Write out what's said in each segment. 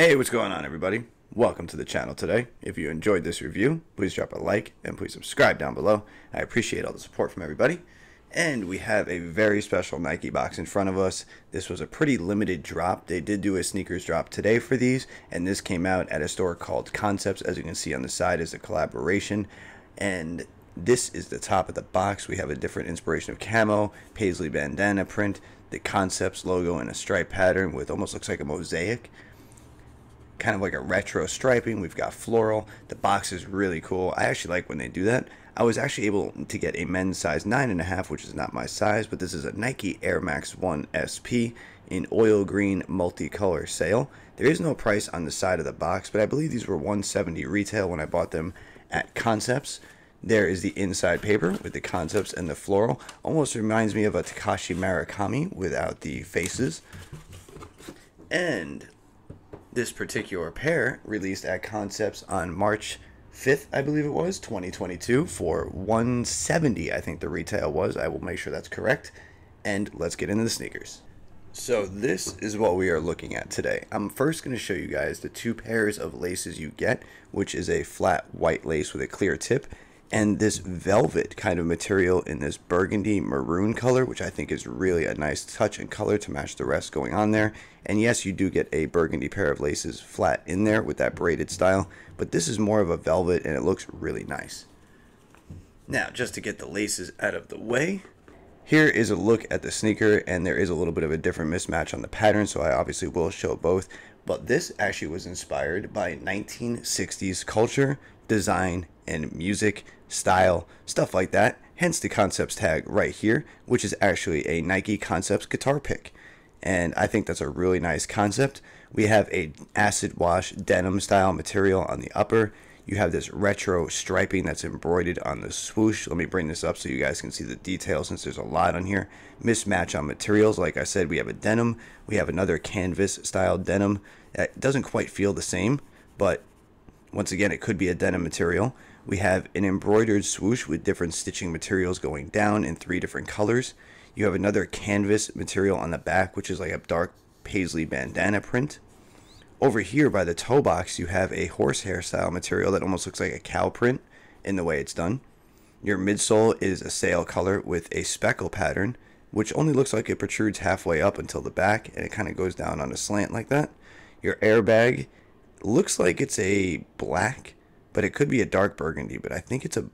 Hey, what's going on everybody? Welcome to the channel today. If you enjoyed this review, please drop a like and please subscribe down below. I appreciate all the support from everybody. And we have a very special Nike box in front of us. This was a pretty limited drop. They did do a sneakers drop today for these, and this came out at a store called Concepts. As you can see on the side is a collaboration. And this is the top of the box. We have a different inspiration of camo, paisley bandana print, the Concepts logo in a stripe pattern with almost looks like a mosaic kind of like a retro striping. We've got floral. The box is really cool. I actually like when they do that. I was actually able to get a men's size 9.5, which is not my size, but this is a Nike Air Max 1 SP in oil green multicolor sail. There is no price on the side of the box, but I believe these were 170 retail when I bought them at Concepts. There is the inside paper with the concepts and the floral. Almost reminds me of a Takashi Murakami without the faces. And this particular pair released at Concepts on March 5th, I believe it was, 2022 for 170 I think the retail was. I will make sure that's correct. And let's get into the sneakers. So this is what we are looking at today. I'm first going to show you guys the two pairs of laces you get, which is a flat white lace with a clear tip and this velvet kind of material in this burgundy maroon color, which I think is really a nice touch and color to match the rest going on there. And yes, you do get a burgundy pair of laces flat in there with that braided style, but this is more of a velvet and it looks really nice. Now, just to get the laces out of the way, here is a look at the sneaker and there is a little bit of a different mismatch on the pattern, so I obviously will show both. But this actually was inspired by 1960s culture, design, and music, style, stuff like that. Hence the concepts tag right here, which is actually a Nike Concepts guitar pick. And I think that's a really nice concept. We have a acid wash denim style material on the upper. You have this retro striping that's embroidered on the swoosh. Let me bring this up so you guys can see the details since there's a lot on here. Mismatch on materials. Like I said, we have a denim. We have another canvas style denim. That doesn't quite feel the same, but once again, it could be a denim material. We have an embroidered swoosh with different stitching materials going down in three different colors. You have another canvas material on the back, which is like a dark paisley bandana print. Over here by the toe box, you have a horsehair style material that almost looks like a cow print in the way it's done. Your midsole is a sail color with a speckle pattern, which only looks like it protrudes halfway up until the back, and it kind of goes down on a slant like that. Your airbag looks like it's a black but it could be a dark burgundy. But I think it's a,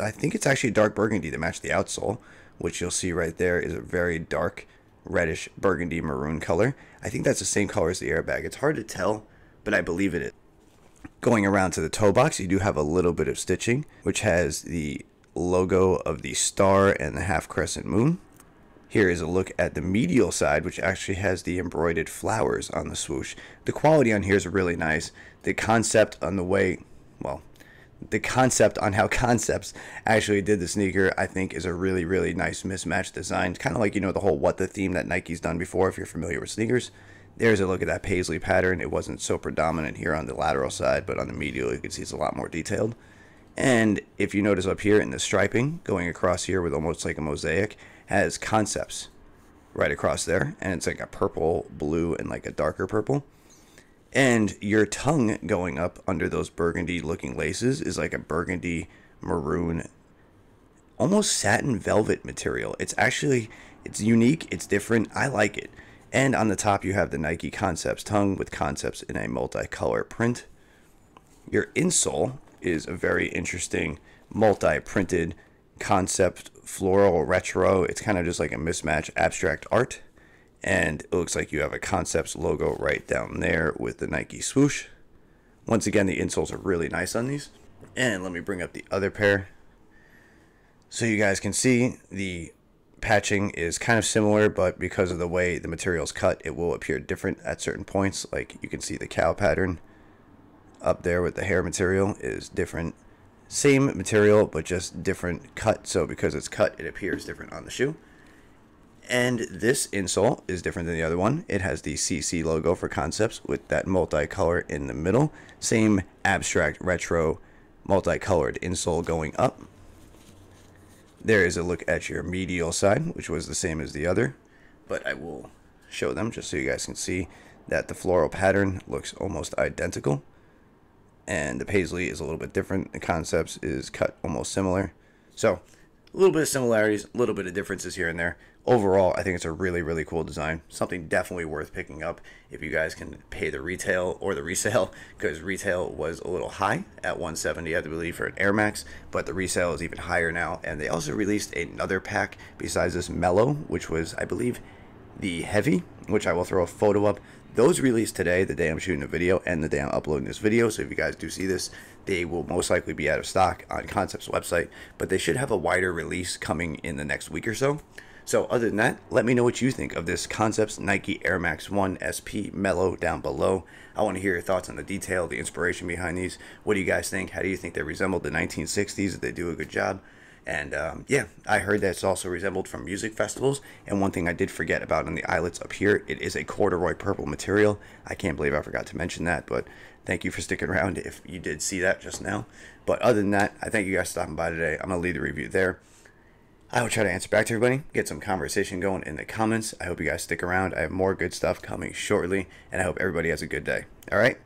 I think it's actually a dark burgundy to match the outsole, which you'll see right there is a very dark reddish burgundy maroon color. I think that's the same color as the airbag. It's hard to tell, but I believe it is. Going around to the toe box, you do have a little bit of stitching, which has the logo of the star and the half crescent moon. Here is a look at the medial side, which actually has the embroidered flowers on the swoosh. The quality on here is really nice. The concept on the way, well, the concept on how Concepts actually did the sneaker, I think, is a really, really nice mismatch design. Kind of like, you know, the whole what the theme that Nike's done before, if you're familiar with sneakers. There's a look at that paisley pattern. It wasn't so predominant here on the lateral side, but on the medial, you can see it's a lot more detailed. And if you notice up here in the striping, going across here with almost like a mosaic, has concepts right across there. And it's like a purple, blue, and like a darker purple. And your tongue going up under those burgundy looking laces is like a burgundy maroon, almost satin velvet material. It's actually, it's unique, it's different. I like it. And on the top, you have the Nike Concepts tongue with concepts in a multicolor print. Your insole is a very interesting multi-printed concept floral retro. It's kind of just like a mismatch abstract art. And it looks like you have a concepts logo right down there with the Nike swoosh. Once again, the insoles are really nice on these. And let me bring up the other pair. So you guys can see the patching is kind of similar, but because of the way the material is cut, it will appear different at certain points. Like you can see the cow pattern up there with the hair material is different. Same material, but just different cut. So because it's cut, it appears different on the shoe. And this insole is different than the other one. It has the CC logo for concepts with that multicolor in the middle. Same abstract retro multicolored insole going up. There is a look at your medial side, which was the same as the other, but I will show them just so you guys can see. that the floral pattern looks almost identical. And the paisley is a little bit different. The concepts is cut almost similar. So a little bit of similarities, a little bit of differences here and there. Overall, I think it's a really, really cool design. Something definitely worth picking up if you guys can pay the retail or the resale, because retail was a little high at 170, I believe, for an Air Max, but the resale is even higher now. And they also released another pack besides this Mellow, which was, I believe, the Heavy, which I will throw a photo up. Those released today, the day I'm shooting the video, and the day I'm uploading this video. So if you guys do see this, they will most likely be out of stock on Concept's website, but they should have a wider release coming in the next week or so. So other than that, let me know what you think of this Concepts Nike Air Max 1 SP Mellow down below. I want to hear your thoughts on the detail, the inspiration behind these. What do you guys think? How do you think they resemble the 1960s? Did they do a good job? And um, yeah, I heard that it's also resembled from music festivals. And one thing I did forget about on the eyelets up here, it is a corduroy purple material. I can't believe I forgot to mention that, but thank you for sticking around if you did see that just now. But other than that, I thank you guys for stopping by today. I'm going to leave the review there. I will try to answer back to everybody, get some conversation going in the comments. I hope you guys stick around. I have more good stuff coming shortly, and I hope everybody has a good day. All right?